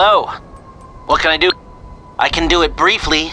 Hello? What can I do? I can do it briefly.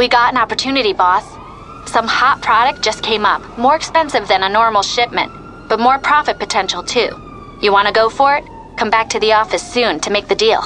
We got an opportunity, boss. Some hot product just came up, more expensive than a normal shipment, but more profit potential too. You want to go for it? Come back to the office soon to make the deal.